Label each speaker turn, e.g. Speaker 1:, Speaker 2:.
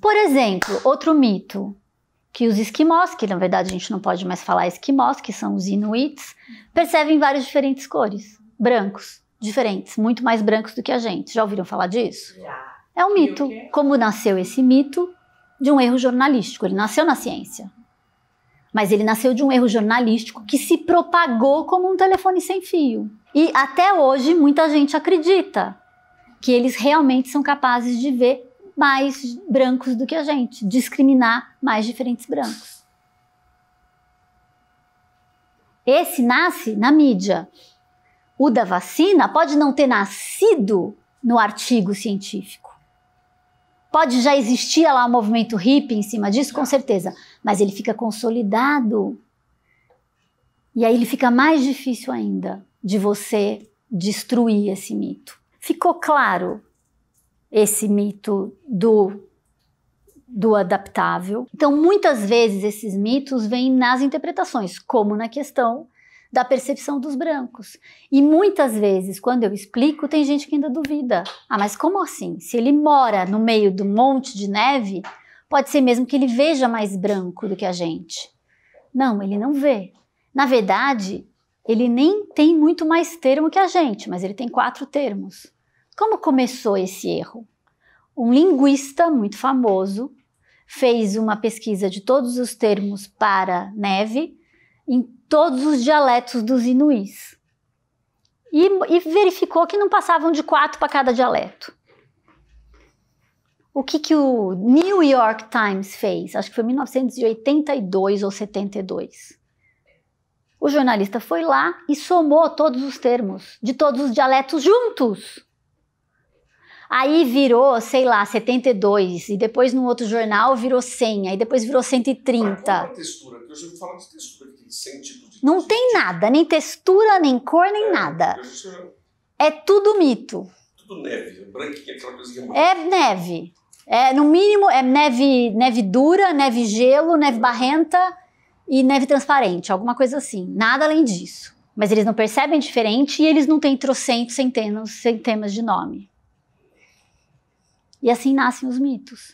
Speaker 1: Por exemplo, outro mito, que os esquimós, que na verdade a gente não pode mais falar esquimós, que são os inuits, percebem várias diferentes cores, brancos, diferentes, muito mais brancos do que a gente. Já ouviram falar disso?
Speaker 2: Já.
Speaker 1: É um mito. Como nasceu esse mito? De um erro jornalístico. Ele nasceu na ciência. Mas ele nasceu de um erro jornalístico que se propagou como um telefone sem fio. E até hoje muita gente acredita que eles realmente são capazes de ver mais brancos do que a gente, discriminar mais diferentes brancos. Esse nasce na mídia. O da vacina pode não ter nascido no artigo científico. Pode já existir lá um movimento hippie em cima disso, com certeza, mas ele fica consolidado. E aí ele fica mais difícil ainda de você destruir esse mito. Ficou claro esse mito do do adaptável. Então, muitas vezes esses mitos vêm nas interpretações, como na questão da percepção dos brancos. E muitas vezes, quando eu explico, tem gente que ainda duvida. Ah, mas como assim? Se ele mora no meio do monte de neve, pode ser mesmo que ele veja mais branco do que a gente. Não, ele não vê. Na verdade, ele nem tem muito mais termo que a gente, mas ele tem quatro termos. Como começou esse erro? Um linguista muito famoso fez uma pesquisa de todos os termos para neve em todos os dialetos dos inuís. E, e verificou que não passavam de quatro para cada dialeto. O que, que o New York Times fez? Acho que foi em 1982 ou 72. O jornalista foi lá e somou todos os termos de todos os dialetos juntos. Aí virou, sei lá, 72, e depois no outro jornal virou 100, aí depois virou
Speaker 3: Mas qual é
Speaker 1: 130.
Speaker 3: a textura? Eu já ouvi falar de textura, que tem 100 tipos de...
Speaker 1: Não tem nada, nem textura, nem cor, nem
Speaker 3: É,
Speaker 1: nada.
Speaker 3: gente
Speaker 1: É tudo mito.
Speaker 3: é Tudo neve, branquinha, aquela coisinha
Speaker 1: É neve. É, no mínimo, é neve, neve dura, neve gelo, neve barrenta e neve transparente, alguma coisa assim. Nada além disso. Mas eles não percebem diferente e eles não têm trocentos, centenas, centenas de nome. E assim nascem os mitos.